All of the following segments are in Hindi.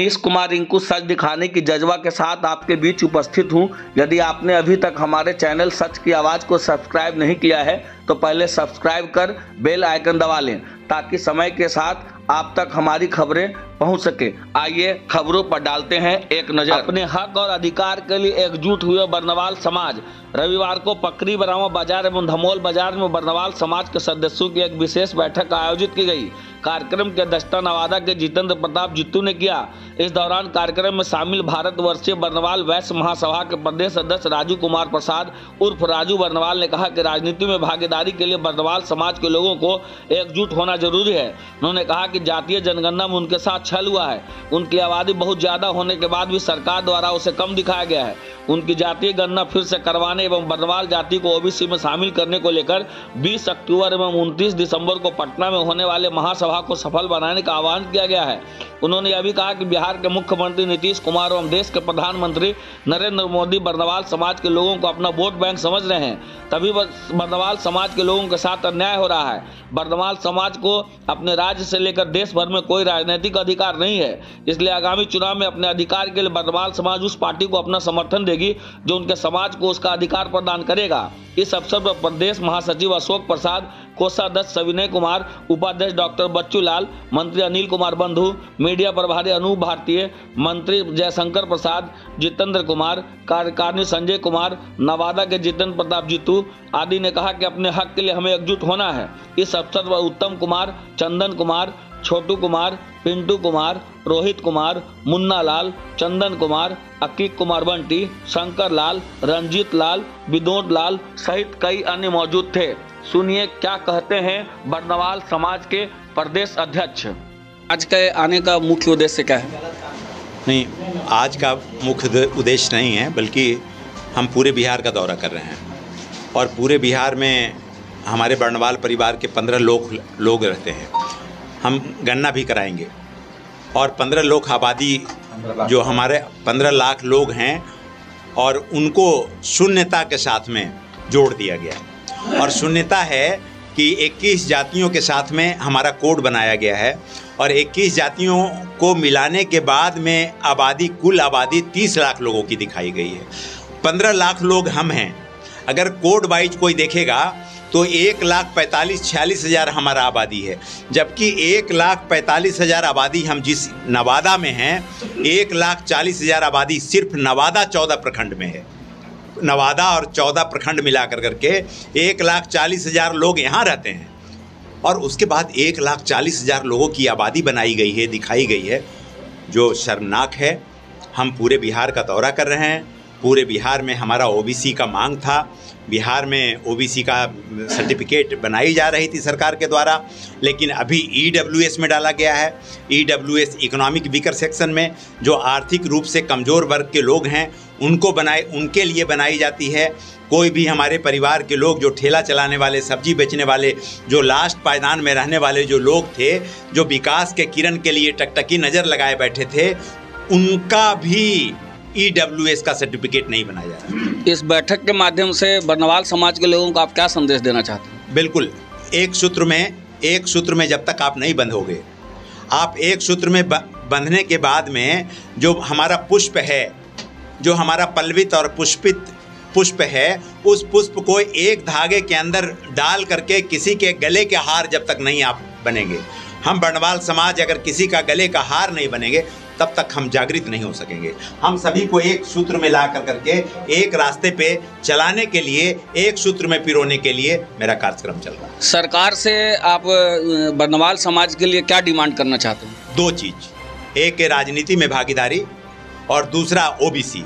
अनीश कुमार रिंकू सच दिखाने की जज्बा के साथ आपके बीच उपस्थित हूँ। यदि आपने अभी तक हमारे चैनल सच की आवाज़ को सब्सक्राइब नहीं किया है तो पहले सब्सक्राइब कर बेल आइकन दबा लें, ताकि समय के साथ आप तक हमारी खबरें पहुँच सके। आइए खबरों पर डालते हैं एक नज़र। अपने हक और अधिकार के लिए एकजुट हुए बर्नवाल समाज। रविवार को पकरी बरावा बाज़ार एवं धमोल बाज़ार में बर्नवाल समाज के सदस्यों की एक विशेष बैठक आयोजित की गई। कार्यक्रम की अध्यक्षता नवादा के जितेंद्र प्रताप जित्तू ने किया। इस दौरान कार्यक्रम में शामिल भारत वर्षीय बर्नवाल वैश्य महासभा के प्रदेश अध्यक्ष राजू कुमार प्रसाद, उर्फ़ राजू बर्नवाल ने कहा कि राजनीति में भागीदारी के लिए बर्नवाल समाज के लोगों को एकजुट होना ज़रूरी है। उन्होंने कहा कि जातीय जनगणना में उनके साथ छल हुआ है। उनकी आबादी बहुत ज़्यादा होने के बाद भी सरकार द्वारा उसे कम दिखाया गया है। उनकी जातीय गणना फिर से करवाने एवं बर्नवाल जाति को ओबीसी में शामिल करने को लेकर 20 अक्टूबर एवं 29 दिसंबर को पटना में होने वाले महासभा को सफल बनाने का आह्वान किया गया है। उन्होंने यह भी कहा कि बिहार के मुख्यमंत्री नीतीश कुमार एवं देश के प्रधानमंत्री नरेंद्र मोदी बर्नवाल समाज के लोगों को अपना वोट बैंक समझ रहे हैं। तभी बर्नवाल समाज के लोगों के साथ अन्याय हो रहा है। बर्नवाल समाज को अपने राज्य से लेकर देश भर में कोई राजनीतिक अधिकार नहीं है। इसलिए आगामी चुनाव में अपने अधिकार के लिए बर्नवाल समाज उस पार्टी को अपना समर्थन देगी। जो उनके समाज को उसका अधिकार प्रदान करेगा। इस अवसर पर प्रदेश महासचिव अशोक प्रसाद, कोषाध्यक्ष सविनय कुमार, उपाध्यक्ष डॉक्टर बच्चू लाल मंत्री अनिल कुमार बंधु, मीडिया प्रभारी अनूप भारतीय, मंत्री जयशंकर प्रसाद, जितेंद्र कुमार, कार्यकारिणी संजय कुमार, नवादा के जितेंद्र प्रताप जीतू आदि ने कहा कि अपने हक के लिए हमें एकजुट होना है। इस अवसर पर उत्तम कुमार, चंदन कुमार, छोटू कुमार, पिंटू कुमार रोहित कुमार मुन्ना लाल चंदन कुमार अकीक कुमार बंटी शंकर लाल रंजीत लाल विनोद लाल सहित कई अन्य मौजूद थे। सुनिए क्या कहते हैं बर्नवाल समाज के प्रदेश अध्यक्ष। आज के आने का मुख्य उद्देश्य क्या है? नहीं आज का मुख्य उद्देश्य नहीं है बल्कि हम पूरे बिहार का दौरा कर रहे हैं। और पूरे बिहार में हमारे बर्नवाल परिवार के पंद्रह लोग लोग रहते हैं। हम गणना भी कराएँगे। और पंद्रह लोग आबादी जो हमारे पंद्रह लाख लोग हैं और उनको शून्यता के साथ में जोड़ दिया गया है। और शून्यता है कि 21 जातियों के साथ में हमारा कोड बनाया गया है और 21 जातियों को मिलाने के बाद में आबादी, कुल आबादी 30 लाख लोगों की दिखाई गई है। 15 लाख लोग हम हैं। अगर कोड वाइज कोई देखेगा तो एक लाख पैंतालीस, छियालीस हज़ार हमारा आबादी है। जबकि एक लाख पैंतालीस हज़ार आबादी हम जिस नवादा में हैं, एक लाख चालीस हज़ार आबादी सिर्फ़ नवादा चौदह प्रखंड में है। नवादा और चौदह प्रखंड मिला कर करके एक लाख चालीस हज़ार लोग यहाँ रहते हैं। और उसके बाद एक लाख चालीस हज़ार लोगों की आबादी बनाई गई है, दिखाई गई है, जो शर्मनाक है। हम पूरे बिहार का दौरा कर रहे हैं। पूरे बिहार में हमारा ओबीसी का मांग था। बिहार में ओबीसी का सर्टिफिकेट बनाई जा रही थी सरकार के द्वारा, लेकिन अभी ईडब्ल्यूएस में डाला गया है। ईडब्ल्यूएस इकोनॉमिक वीकर सेक्शन में, जो आर्थिक रूप से कमज़ोर वर्ग के लोग हैं, उनको बनाए उनके लिए बनाई जाती है। कोई भी हमारे परिवार के लोग जो ठेला चलाने वाले, सब्ज़ी बेचने वाले, जो लास्ट पायदान में रहने वाले जो लोग थे, जो विकास के किरण के लिए टकटकी नज़र लगाए बैठे थे, उनका भी ईडब्ल्यूएस का सर्टिफिकेट नहीं बनाया जा रहा इस बैठक के माध्यम से बर्नवाल समाज के लोगों को आप क्या संदेश देना चाहते हैं? बिल्कुल। एक सूत्र में एक सूत्र में जब तक आप नहीं बंधोगे आप एक सूत्र में बंधने के बाद में जो हमारा पुष्प है जो हमारा पल्वित और पुष्पित पुष्प है उस पुष्प को एक धागे के अंदर डाल करके किसी के गले के हार जब तक नहीं आप बनेंगे। हम बर्णवाल समाज अगर किसी का गले का हार नहीं बनेंगे तब तक हम जागृत नहीं हो सकेंगे। हम सभी को एक सूत्र में ला कर करके एक रास्ते पे चलाने के लिए एक सूत्र में पिरोने के लिए मेरा कार्यक्रम चल रहा है। सरकार से आप बर्नवाल समाज के लिए क्या डिमांड करना चाहते हैं? दो चीज़। एक राजनीति में भागीदारी और दूसरा ओबीसी।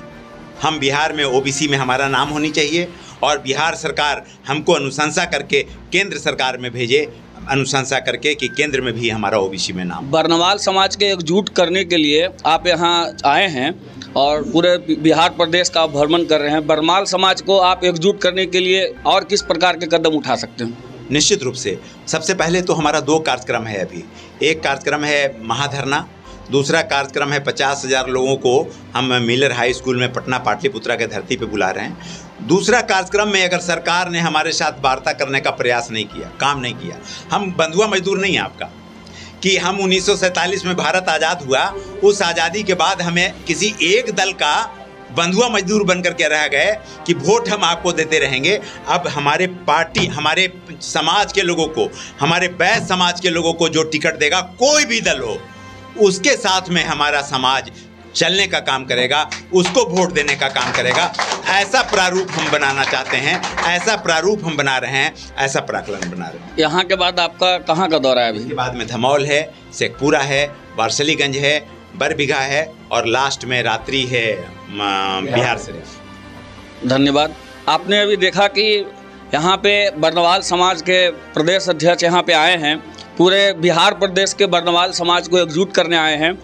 हम बिहार में ओबीसी में हमारा नाम होनी चाहिए और बिहार सरकार हमको अनुशंसा करके केंद्र सरकार में भेजे अनुशंसा करके कि केंद्र में भी हमारा ओबीसी में नाम। बर्नवाल समाज के एकजुट करने के लिए आप यहाँ आए हैं और पूरे बिहार प्रदेश का भ्रमण कर रहे हैं। बर्नवाल समाज को आप एकजुट करने के लिए और किस प्रकार के कदम उठा सकते हैं? निश्चित रूप से। सबसे पहले तो हमारा दो कार्यक्रम है अभी। एक कार्यक्रम है महाधरना दूसरा कार्यक्रम है पचास हज़ार लोगों को हम मिलर हाई स्कूल में पटना पाटलिपुत्रा के धरती पे बुला रहे हैं। दूसरा कार्यक्रम में अगर सरकार ने हमारे साथ वार्ता करने का प्रयास नहीं किया, काम नहीं किया, हम बंधुआ मजदूर नहीं हैं आपका, कि हम 1947 में भारत आज़ाद हुआ, उस आज़ादी के बाद हमें किसी एक दल का बंधुआ मजदूर बनकर के रह गए कि वोट हम आपको देते रहेंगे। अब हमारे पार्टी, हमारे समाज के लोगों को, हमारे बैस समाज के लोगों को जो टिकट देगा, कोई भी दल हो उसके साथ में हमारा समाज चलने का काम करेगा उसको वोट देने का काम करेगा। ऐसा प्रारूप हम बनाना चाहते हैं ऐसा प्रारूप हम बना रहे हैं ऐसा प्राकलन बना रहे हैं। यहाँ के बाद आपका कहाँ का दौरा है अभी? इसके बाद में धमौल है शेखपुरा है वारसलीगंज है बरबीघा है और लास्ट में रात्रि है बिहार शरीफ धन्यवाद। आपने अभी देखा कि यहाँ पे बर्नवाल समाज के प्रदेश अध्यक्ष यहाँ पे आए हैं। पूरे बिहार प्रदेश के बर्नवाल समाज को एकजुट करने आए हैं।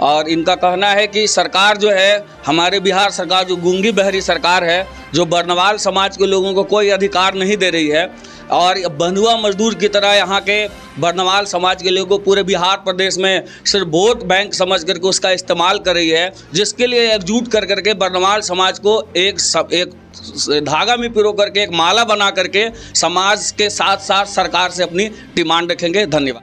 और इनका कहना है कि सरकार जो है, हमारे बिहार सरकार, जो गूँगी बहरी सरकार है, जो बर्नवाल समाज के लोगों को कोई अधिकार नहीं दे रही है और बंधुआ मजदूर की तरह यहाँ के बर्नवाल समाज के लोगों को पूरे बिहार प्रदेश में सिर्फ़ वोट बैंक समझ करके उसका इस्तेमाल कर रही है, जिसके लिए एकजुट कर करके बर्नवाल समाज को एक सब एक धागा में पिरो करके एक माला बना करके समाज के साथ साथ सरकार से अपनी डिमांड रखेंगे। धन्यवाद।